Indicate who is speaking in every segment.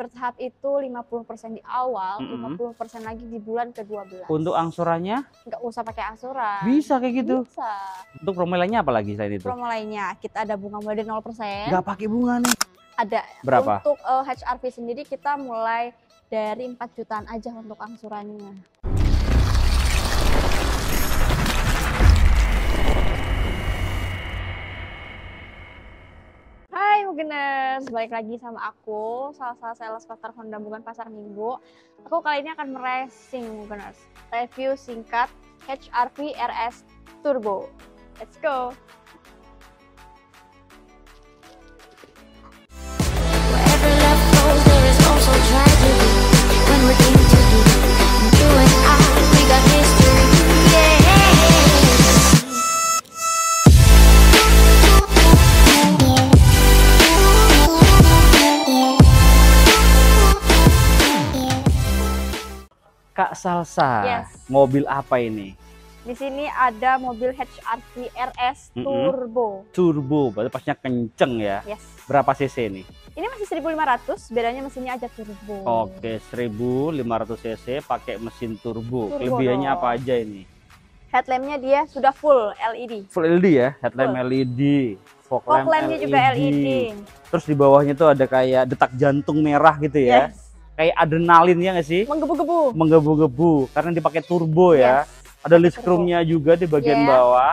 Speaker 1: bertahap itu 50% di awal,
Speaker 2: Mm-mm.
Speaker 1: 50% lagi di bulan ke-12.
Speaker 2: Untuk angsurannya
Speaker 1: nggak usah pakai angsuran.
Speaker 2: bisa kayak gitu.
Speaker 1: Bisa.
Speaker 2: Untuk promo lainnya apa lagi selain itu?
Speaker 1: Promo lainnya, kita ada bunga mulai dari 0%.
Speaker 2: Nggak pakai bunga nih.
Speaker 1: Ada
Speaker 2: Berapa?
Speaker 1: untuk eh, HRV sendiri kita mulai dari 4 jutaan aja untuk angsurannya. Mugeners, balik lagi sama aku, salah satu sales pasar Honda bukan pasar Minggu. Aku kali ini akan meracing Mugeners. Review singkat HRV RS Turbo. Let's go!
Speaker 2: Salsa,
Speaker 1: Yes.
Speaker 2: mobil apa ini?
Speaker 1: Di sini ada mobil HRV RS
Speaker 2: Mm-mm.
Speaker 1: Turbo.
Speaker 2: Turbo, berarti pasnya kenceng ya.
Speaker 1: Yes.
Speaker 2: Berapa cc nih?
Speaker 1: Ini masih 1500, bedanya mesinnya aja turbo.
Speaker 2: Oke, 1500 cc pakai mesin turbo.
Speaker 1: Turbo
Speaker 2: Kelebihannya
Speaker 1: dong.
Speaker 2: apa aja ini?
Speaker 1: Headlampnya dia sudah full LED.
Speaker 2: Full LED ya, headlamp
Speaker 1: Full.
Speaker 2: LED, fog
Speaker 1: Fog
Speaker 2: lamp
Speaker 1: lampnya juga LED.
Speaker 2: Terus di bawahnya tuh ada kayak detak jantung merah gitu ya.
Speaker 1: Yes.
Speaker 2: Kayak adrenalin ya nggak sih?
Speaker 1: Menggebu-gebu.
Speaker 2: Menggebu-gebu karena dipakai turbo ya.
Speaker 1: Yes.
Speaker 2: Ada list chrome-nya juga di bagian
Speaker 1: Yeah.
Speaker 2: bawah.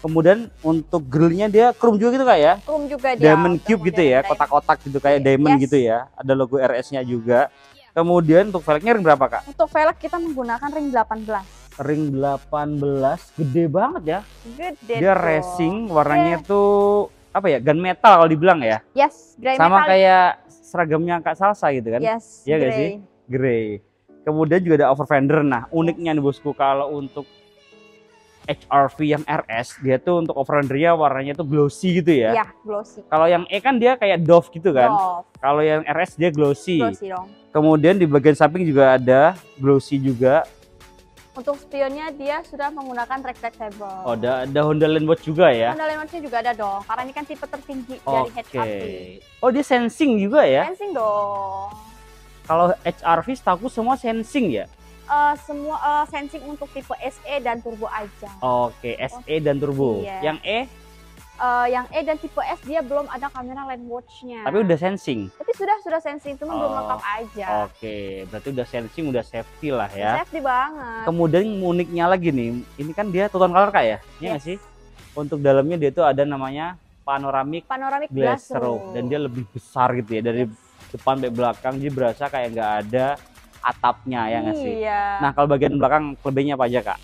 Speaker 2: Kemudian untuk grillnya dia chrome juga gitu kak ya?
Speaker 1: Chrome juga dia.
Speaker 2: Diamond cube gitu ya, kotak-kotak gitu kayak
Speaker 1: Yes.
Speaker 2: diamond gitu ya. Ada logo RS-nya juga. Kemudian untuk velgnya ring berapa kak?
Speaker 1: Untuk velg kita menggunakan ring 18.
Speaker 2: Ring 18, gede banget ya.
Speaker 1: Gede
Speaker 2: Dia
Speaker 1: tuh.
Speaker 2: racing, warnanya tuh apa ya? Gun metal kalau dibilang ya.
Speaker 1: Yes, grey
Speaker 2: Sama
Speaker 1: metallic.
Speaker 2: kayak seragamnya Kak Salsa gitu kan.
Speaker 1: Yes,
Speaker 2: Iya
Speaker 1: grey.
Speaker 2: sih? Grey. Kemudian juga ada over fender. Nah, uniknya nih bosku kalau untuk HRV yang RS, dia tuh untuk over fendernya warnanya tuh glossy gitu ya.
Speaker 1: Iya, glossy.
Speaker 2: Kalau yang E kan dia kayak Dove gitu kan.
Speaker 1: Dove,
Speaker 2: Kalau yang RS dia glossy.
Speaker 1: glossy dong.
Speaker 2: Kemudian di bagian samping juga ada glossy juga.
Speaker 1: Untuk spionnya dia sudah menggunakan track table.
Speaker 2: Oh, ada ada Honda Land Watch juga ya.
Speaker 1: Honda Landmarknya juga ada dong, karena ini kan tipe tertinggi dari
Speaker 2: Oke.
Speaker 1: HRV.
Speaker 2: Oh, dia sensing juga ya.
Speaker 1: Sensing dong.
Speaker 2: Kalau HRV setahu semua sensing ya.
Speaker 1: Eh, semua eh, sensing untuk tipe SE dan turbo aja.
Speaker 2: Oke, SE dan turbo.
Speaker 1: Iya.
Speaker 2: Yang E
Speaker 1: Eh, yang E dan tipe S dia belum ada kamera land watch-nya.
Speaker 2: tapi udah sensing.
Speaker 1: Tapi sudah sudah sensing, cuma belum
Speaker 2: Oh,
Speaker 1: lengkap aja.
Speaker 2: Oke, berarti udah sensing, udah safety lah ya.
Speaker 1: Safety banget.
Speaker 2: Kemudian uniknya lagi nih, ini kan dia two tone color kak ya? Iya
Speaker 1: Yes.
Speaker 2: sih? Untuk dalamnya dia tuh ada namanya panoramic
Speaker 1: Panoramic
Speaker 2: glass
Speaker 1: glass
Speaker 2: roof dan dia lebih besar gitu ya dari depan sampai belakang jadi berasa kayak nggak ada atapnya ya nggak sih?
Speaker 1: Iya.
Speaker 2: Nah kalau bagian belakang kelebihannya apa aja kak?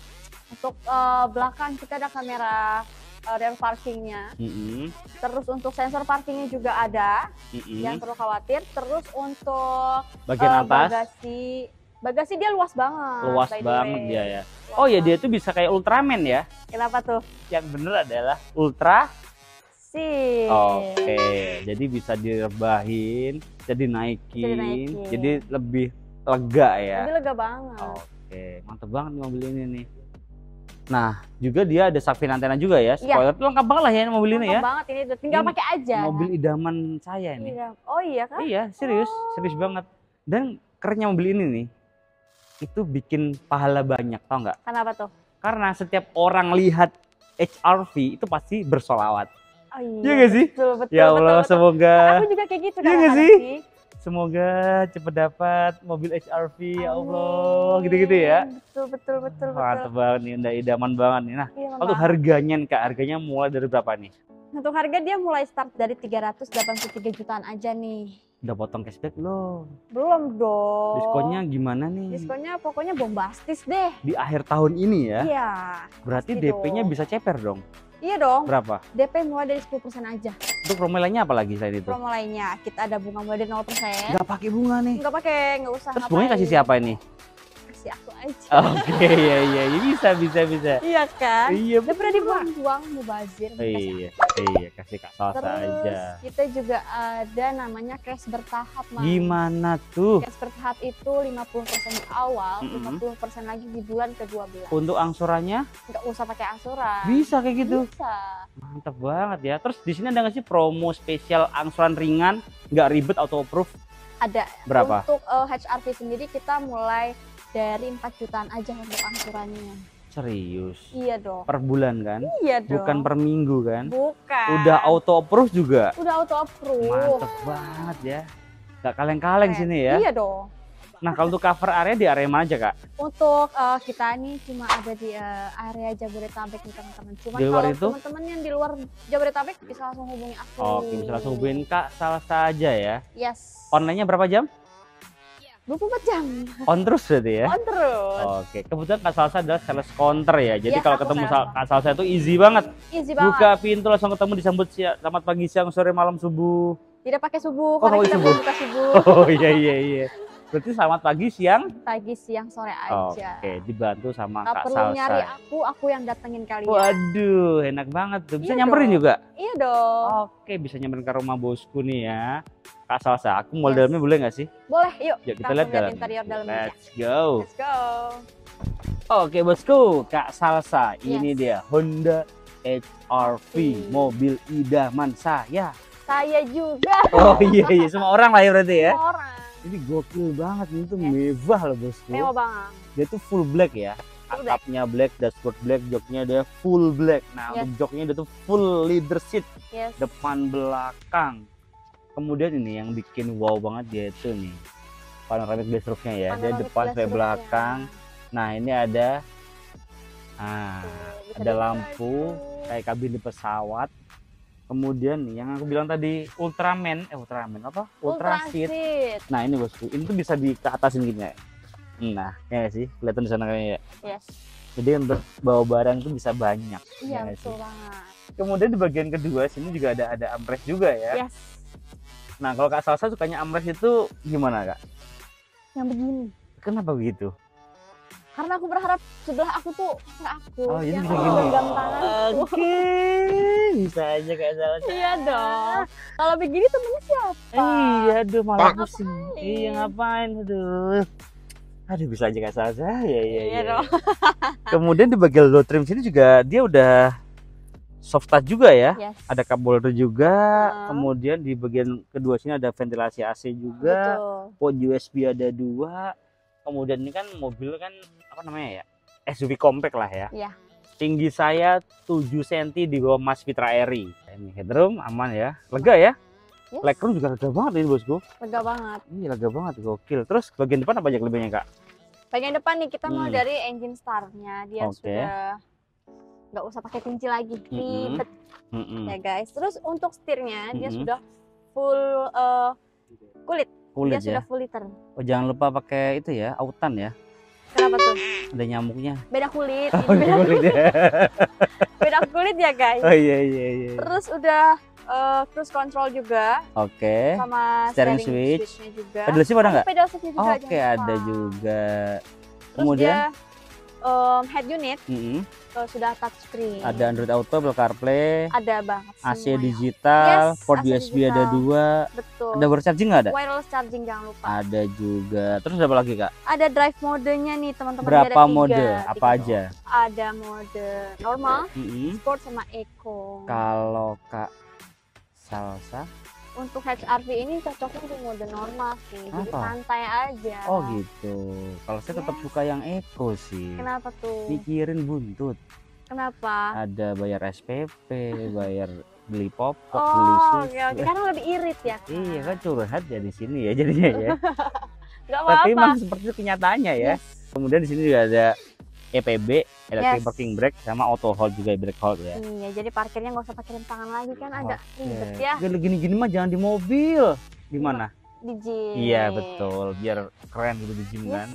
Speaker 1: Untuk eh, belakang kita ada kamera eh, rear parkingnya.
Speaker 2: Mm-mm,
Speaker 1: Terus untuk sensor parkingnya juga ada,
Speaker 2: mm-mm.
Speaker 1: jangan perlu khawatir. Terus untuk
Speaker 2: Bagian
Speaker 1: eh,
Speaker 2: atas
Speaker 1: bagasi, bagasi dia luas banget.
Speaker 2: luas banget dia ya.
Speaker 1: Luas
Speaker 2: Oh ya dia tuh bisa kayak Ultraman ya?
Speaker 1: Kenapa tuh?
Speaker 2: Yang bener adalah ultra
Speaker 1: Sih.
Speaker 2: Oke, jadi bisa direbahin, jadi naikin,
Speaker 1: Bisa dinaikin.
Speaker 2: jadi lebih lega ya.
Speaker 1: Lebih lega banget.
Speaker 2: Oke, mantep banget nih mobil ini nih. Nah, juga dia ada sakfin antena juga ya.
Speaker 1: Iya.
Speaker 2: Spoiler lengkap banget lah ya mobil ini
Speaker 1: Mantap
Speaker 2: ya.
Speaker 1: banget ini, tinggal
Speaker 2: Ini
Speaker 1: pakai aja.
Speaker 2: Mobil idaman saya ini.
Speaker 1: Iya. Oh iya kan?
Speaker 2: Iya, serius,
Speaker 1: Oh.
Speaker 2: serius banget. Dan kerennya mobil ini nih, itu bikin pahala banyak, tau nggak?
Speaker 1: Kenapa tuh?
Speaker 2: Karena setiap orang lihat HRV itu pasti bersolawat.
Speaker 1: Oh iya.
Speaker 2: Iya nggak sih?
Speaker 1: Betul, betul,
Speaker 2: ya
Speaker 1: betul,
Speaker 2: Allah,
Speaker 1: betul.
Speaker 2: semoga
Speaker 1: Aku juga kayak gitu
Speaker 2: Iya
Speaker 1: kadang-kadang
Speaker 2: sih? Semoga cepet dapat mobil HRV ya Allah
Speaker 1: Amin.
Speaker 2: gitu-gitu ya.
Speaker 1: Betul betul betul.
Speaker 2: Mantep banget nih, udah idaman banget nih. Nah,
Speaker 1: Iya,
Speaker 2: untuk harganya nih Kak, harganya mulai dari berapa nih?
Speaker 1: Untuk harga dia mulai start dari 383 jutaan aja nih.
Speaker 2: Udah potong cashback loh.
Speaker 1: Belum dong.
Speaker 2: Diskonnya gimana nih?
Speaker 1: Diskonnya pokoknya bombastis deh.
Speaker 2: Di akhir tahun ini ya.
Speaker 1: Iya.
Speaker 2: Berarti DP-nya bisa ceper dong.
Speaker 1: Iya dong.
Speaker 2: Berapa?
Speaker 1: DP mulai dari 10% aja.
Speaker 2: Untuk promo lainnya apa lagi selain itu?
Speaker 1: Promo lainnya kita ada bunga mulai dari 0%.
Speaker 2: Nggak pakai bunga nih.
Speaker 1: Enggak pakai, enggak usah
Speaker 2: Terus bunganya kasih siapa ini?
Speaker 1: Kasih aku aja.
Speaker 2: Oke, iya iya, iya bisa bisa bisa.
Speaker 1: Iya kan?
Speaker 2: Iya,
Speaker 1: Daripada dibuang-buang mubazir. kasih
Speaker 2: Iya, iya, kasih Kak Salsa
Speaker 1: Terus
Speaker 2: aja.
Speaker 1: kita juga ada namanya cash bertahap, Mas.
Speaker 2: Gimana tuh?
Speaker 1: Cash bertahap itu 50% di awal,
Speaker 2: Mm-mm.
Speaker 1: 50% lagi di bulan ke-12.
Speaker 2: Untuk angsurannya
Speaker 1: Nggak usah pakai angsuran.
Speaker 2: bisa kayak gitu.
Speaker 1: Bisa.
Speaker 2: Mantap banget ya. Terus di sini ada nggak sih promo spesial angsuran ringan, nggak ribet auto approve?
Speaker 1: Ada.
Speaker 2: Berapa?
Speaker 1: Untuk eh, HRV sendiri kita mulai dari 4 jutaan aja untuk angsurannya.
Speaker 2: Serius.
Speaker 1: Iya dong.
Speaker 2: Per bulan kan?
Speaker 1: Iya dong.
Speaker 2: Bukan per minggu kan?
Speaker 1: Bukan.
Speaker 2: Udah auto approve juga.
Speaker 1: Udah auto approve.
Speaker 2: Mantep banget ya. Gak kaleng-kaleng sini ya.
Speaker 1: Iya dong.
Speaker 2: Nah kalau untuk cover area di area mana aja kak?
Speaker 1: Untuk eh, kita nih cuma ada di eh, area Jabodetabek nih teman-teman. Cuma
Speaker 2: Di luar
Speaker 1: kalau
Speaker 2: itu?
Speaker 1: teman-teman yang di luar Jabodetabek bisa langsung hubungi aku.
Speaker 2: Oke bisa langsung hubungin kak Salsa aja ya.
Speaker 1: Yes.
Speaker 2: Online-nya berapa jam?
Speaker 1: 24 jam.
Speaker 2: On terus berarti ya?
Speaker 1: On terus.
Speaker 2: Oke, kebetulan Kak Salsa adalah sales counter ya. Jadi
Speaker 1: Yes,
Speaker 2: kalau ketemu
Speaker 1: sales.
Speaker 2: Kak Salsa itu easy banget.
Speaker 1: Easy banget.
Speaker 2: Buka pintu langsung ketemu disambut siang, selamat pagi, siang, sore, malam, subuh.
Speaker 1: Tidak pakai subuh
Speaker 2: Oh,
Speaker 1: karena kita
Speaker 2: subuh.
Speaker 1: buka subuh.
Speaker 2: Oh iya iya iya. Berarti selamat pagi, siang.
Speaker 1: Pagi, siang, sore aja.
Speaker 2: Oke, dibantu sama
Speaker 1: Nggak
Speaker 2: Kak
Speaker 1: perlu
Speaker 2: Salsa.
Speaker 1: nyari aku, aku yang datengin kalian.
Speaker 2: Waduh, enak banget tuh. Bisa
Speaker 1: Iya
Speaker 2: nyamperin
Speaker 1: dong.
Speaker 2: juga?
Speaker 1: Iya dong.
Speaker 2: Oke, bisa nyamperin ke rumah bosku nih ya. Kak Salsa, aku mau
Speaker 1: Yes.
Speaker 2: dalamnya boleh nggak sih?
Speaker 1: Boleh, yuk.
Speaker 2: Yuk kita lihat dalam.
Speaker 1: interior dalamnya.
Speaker 2: Let's go.
Speaker 1: Let's go.
Speaker 2: Oke bosku, Kak Salsa, ini
Speaker 1: Yes.
Speaker 2: dia Honda HRV,
Speaker 1: Hmm.
Speaker 2: mobil idaman saya.
Speaker 1: Saya juga.
Speaker 2: Oh iya iya, semua orang lah ya berarti ya.
Speaker 1: Semua Orang.
Speaker 2: Ini gokil banget, ini tuh
Speaker 1: Yes.
Speaker 2: mewah loh bosku.
Speaker 1: Mewah banget.
Speaker 2: Dia tuh full black ya.
Speaker 1: Full black.
Speaker 2: Atapnya black, dashboard black, joknya dia full black. Nah
Speaker 1: Yes.
Speaker 2: untuk joknya dia tuh full leather seat,
Speaker 1: Yes.
Speaker 2: depan belakang. Kemudian ini yang bikin wow banget dia itu nih panoramic glass roofnya ya. dia
Speaker 1: Panoramic
Speaker 2: depan
Speaker 1: glass
Speaker 2: sampai belakang. Nah ini ada, ah
Speaker 1: Tuh,
Speaker 2: ada lampu, kayak kabin di pesawat. Kemudian nih yang aku bilang tadi Ultraman, eh Ultraman apa? Ultra,
Speaker 1: Ultra
Speaker 2: Seat.
Speaker 1: seat.
Speaker 2: Nah ini bosku, ini tuh bisa di ke atasin gini ya. Nah, ya nggak sih, kelihatan di sana kayaknya ya.
Speaker 1: Yes.
Speaker 2: Jadi untuk bawa barang tuh bisa banyak.
Speaker 1: Iya,
Speaker 2: ya
Speaker 1: betul
Speaker 2: sih?
Speaker 1: banget.
Speaker 2: Kemudian di bagian kedua sini juga ada ada armrest juga ya.
Speaker 1: Yes.
Speaker 2: Nah kalau Kak Salsa sukanya armrest itu gimana Kak?
Speaker 1: Yang begini.
Speaker 2: Kenapa begitu?
Speaker 1: Karena aku berharap sebelah aku tuh kayak aku.
Speaker 2: Oh, jadi
Speaker 1: yang
Speaker 2: bisa gini.
Speaker 1: genggam tanganku.
Speaker 2: Oke, bisa aja Kak Salsa.
Speaker 1: Iya dong. Kalau begini temennya siapa?
Speaker 2: Iya, aduh malah pusing. Iya ngapain? Aduh. Aduh bisa aja Kak Salsa. Ya ya
Speaker 1: Iya
Speaker 2: ya.
Speaker 1: dong.
Speaker 2: Kemudian di bagian low trim sini juga dia udah soft touch juga ya.
Speaker 1: Yes.
Speaker 2: Ada cup holder juga.
Speaker 1: Nah.
Speaker 2: Kemudian di bagian kedua sini ada ventilasi AC juga.
Speaker 1: Betul.
Speaker 2: Port USB ada dua. Kemudian ini kan mobil kan apa namanya ya? SUV compact lah ya.
Speaker 1: Iya.
Speaker 2: Tinggi saya 7 cm di bawah Mas Fitra Eri. Ini headroom aman ya. Lega ya.
Speaker 1: Yes.
Speaker 2: Legroom juga lega banget ini bosku.
Speaker 1: Lega banget.
Speaker 2: Iya lega banget gokil. Terus bagian depan apa aja kelebihannya kak?
Speaker 1: Bagian depan nih kita mau
Speaker 2: Hmm.
Speaker 1: dari engine startnya. Dia
Speaker 2: Oke.
Speaker 1: sudah nggak usah pakai kunci lagi. Ribet
Speaker 2: Mm-mm.
Speaker 1: ya guys. Terus untuk setirnya dia
Speaker 2: Mm-mm.
Speaker 1: sudah full eh, kulit.
Speaker 2: Kulit
Speaker 1: dia sudah
Speaker 2: ya.
Speaker 1: full liter.
Speaker 2: Oh jangan lupa pakai itu ya, autan ya.
Speaker 1: Kenapa tuh?
Speaker 2: Ada nyamuknya.
Speaker 1: Beda kulit.
Speaker 2: Oh,
Speaker 1: beda,
Speaker 2: kulit ya.
Speaker 1: beda kulit ya guys.
Speaker 2: Oh iya iya iya.
Speaker 1: Terus udah eh, cruise control juga
Speaker 2: Oke.
Speaker 1: sama
Speaker 2: Steering
Speaker 1: steering,
Speaker 2: switch.
Speaker 1: switch-nya juga.
Speaker 2: Pedal shift ada nggak?
Speaker 1: Pedal shift-nya juga.
Speaker 2: Oke
Speaker 1: jangan
Speaker 2: ada juga.
Speaker 1: Terus
Speaker 2: Kemudian
Speaker 1: dia em, head unit
Speaker 2: mm-mm,
Speaker 1: eh, sudah touchscreen.
Speaker 2: ada Android Auto, Apple CarPlay,
Speaker 1: Ada banget
Speaker 2: AC
Speaker 1: semuanya.
Speaker 2: digital,
Speaker 1: Yes,
Speaker 2: port
Speaker 1: AC
Speaker 2: USB ada
Speaker 1: digital.
Speaker 2: dua.
Speaker 1: Betul.
Speaker 2: Ada wireless charging nggak ada?
Speaker 1: wireless charging jangan lupa.
Speaker 2: Ada juga. Terus ada apa lagi kak?
Speaker 1: Ada drive modenya nih teman-teman.
Speaker 2: Berapa
Speaker 1: ada tiga,
Speaker 2: mode?
Speaker 1: tiga
Speaker 2: Apa aja?
Speaker 1: mode. Ada mode normal,
Speaker 2: Mm-mm.
Speaker 1: sport sama eco.
Speaker 2: Kalau kak salsa?
Speaker 1: Untuk HRV ini cocoknya di mode normal sih. Jadi
Speaker 2: Apa?
Speaker 1: santai aja.
Speaker 2: Oh gitu. Kalau saya tetap
Speaker 1: Yes.
Speaker 2: suka yang eco sih.
Speaker 1: Kenapa tuh?
Speaker 2: Mikirin buntut.
Speaker 1: Kenapa?
Speaker 2: Ada bayar SPP, bayar beli popok, beli
Speaker 1: Oh,
Speaker 2: susu.
Speaker 1: oke oke. Karena lebih irit ya. Kak?
Speaker 2: Iya kan curhat ya di sini ya jadinya ya.
Speaker 1: Gak
Speaker 2: Tapi
Speaker 1: apa-apa.
Speaker 2: memang seperti itu kenyataannya ya.
Speaker 1: Yes.
Speaker 2: Kemudian di sini juga ada EPB, electric
Speaker 1: Yes.
Speaker 2: parking brake sama auto hold juga brake hold ya.
Speaker 1: Iya, jadi parkirnya nggak usah pakai rem tangan lagi kan agak ribet
Speaker 2: Oke.
Speaker 1: ya
Speaker 2: gini-gini mah jangan di mobil. Di mana?
Speaker 1: di gym.
Speaker 2: Iya betul, biar keren gitu di gym
Speaker 1: Yes.
Speaker 2: kan.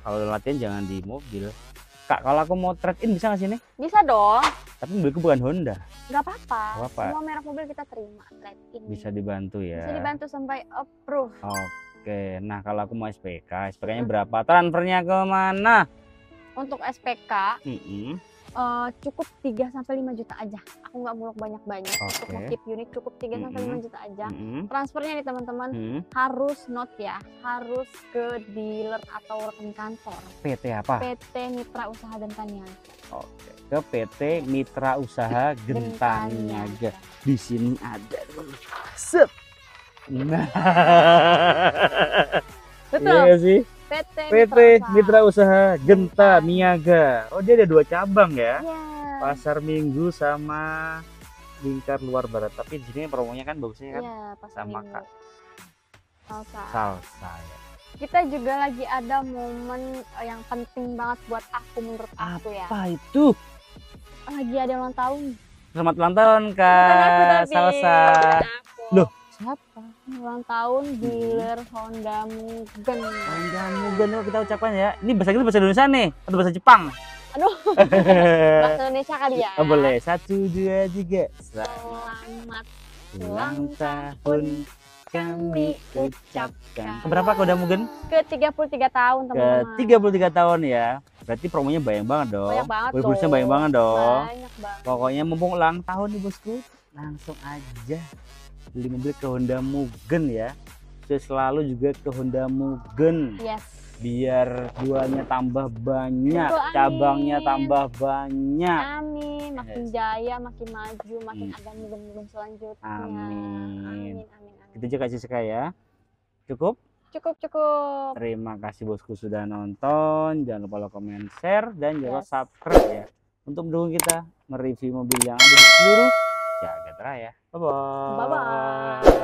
Speaker 2: Kalau latihan jangan di mobil. Kak, kalau aku mau trade in bisa nggak sini?
Speaker 1: Bisa dong.
Speaker 2: Tapi mobilku bukan Honda,
Speaker 1: Nggak apa-apa. Semua merek mobil kita terima. Trade in.
Speaker 2: bisa dibantu ya.
Speaker 1: Bisa dibantu sampai approve.
Speaker 2: Oke, nah kalau aku mau SPK, SPK-nya berapa? Transfernya ke mana?
Speaker 1: Untuk SPK
Speaker 2: Mm-mm.
Speaker 1: eh, cukup 3 sampai 5 juta aja. Aku nggak muluk banyak-banyak. Untuk
Speaker 2: Oke.
Speaker 1: mau keep unit cukup 3 sampai
Speaker 2: Mm-mm.
Speaker 1: 5 juta aja.
Speaker 2: Mm-mm.
Speaker 1: Transfernya nih teman-teman
Speaker 2: Mm.
Speaker 1: harus not ya, harus ke dealer atau rekening kantor.
Speaker 2: PT apa?
Speaker 1: PT Mitra Usaha dan Taniaga.
Speaker 2: Oke, ke PT Mitra Usaha Gentani Niaga. Di sini ada. Set. Nah,
Speaker 1: Betul.
Speaker 2: iya sih.
Speaker 1: PT,
Speaker 2: PT. Mitra Usaha Genta
Speaker 1: Genta.
Speaker 2: Niaga. Oh, dia ada dua cabang ya.
Speaker 1: Iya.
Speaker 2: Pasar Minggu sama Lingkar Luar Barat. Tapi di sini promonya kan bagusnya kan
Speaker 1: Iya, pasar
Speaker 2: sama
Speaker 1: minggu.
Speaker 2: Kak.
Speaker 1: Salsa.
Speaker 2: salsa ya.
Speaker 1: Kita juga lagi ada momen yang penting banget buat aku menurut aku ya.
Speaker 2: Apa itu?
Speaker 1: Lagi ada ulang tahun.
Speaker 2: Selamat ulang tahun Kak. Salsa. Loh.
Speaker 1: Siapa? Ulang tahun dealer Honda Mugen.
Speaker 2: Honda Mugen yuk kita ucapkan ya. Ini bahasa Inggris bahasa Indonesia nih atau bahasa Jepang?
Speaker 1: Aduh. Bahasa Indonesia kali ya.
Speaker 2: Oh, boleh. Satu, dua, tiga.
Speaker 1: Selamat
Speaker 2: Ulang tahun kami ucapkan. Keberapa kau udah Mugen?
Speaker 1: ke 33 tahun
Speaker 2: Ke
Speaker 1: teman-teman.
Speaker 2: 33 tahun ya. Berarti promonya banyak banget dong.
Speaker 1: Banyak banget tuh.
Speaker 2: banyak banget dong.
Speaker 1: Banyak banget.
Speaker 2: Pokoknya mumpung ulang tahun nih bosku, langsung aja beli mobil ke Honda Mugen ya. Terus selalu juga ke Honda Mugen
Speaker 1: Yes.
Speaker 2: biar jualnya tambah banyak,
Speaker 1: amin.
Speaker 2: cabangnya tambah banyak.
Speaker 1: Amin, makin
Speaker 2: Yes.
Speaker 1: jaya, makin maju, makin
Speaker 2: Hmm.
Speaker 1: ada mugen-mugen selanjutnya.
Speaker 2: Amin.
Speaker 1: Amin, amin, amin.
Speaker 2: Kita juga kasih suka ya. Cukup?
Speaker 1: Cukup, cukup.
Speaker 2: Terima kasih bosku sudah nonton. Jangan lupa like, comment, share dan jangan lupa
Speaker 1: Yes.
Speaker 2: subscribe ya. Untuk mendukung kita mereview mobil yang ada di seluruh raya. Bye bye.
Speaker 1: Bye-bye.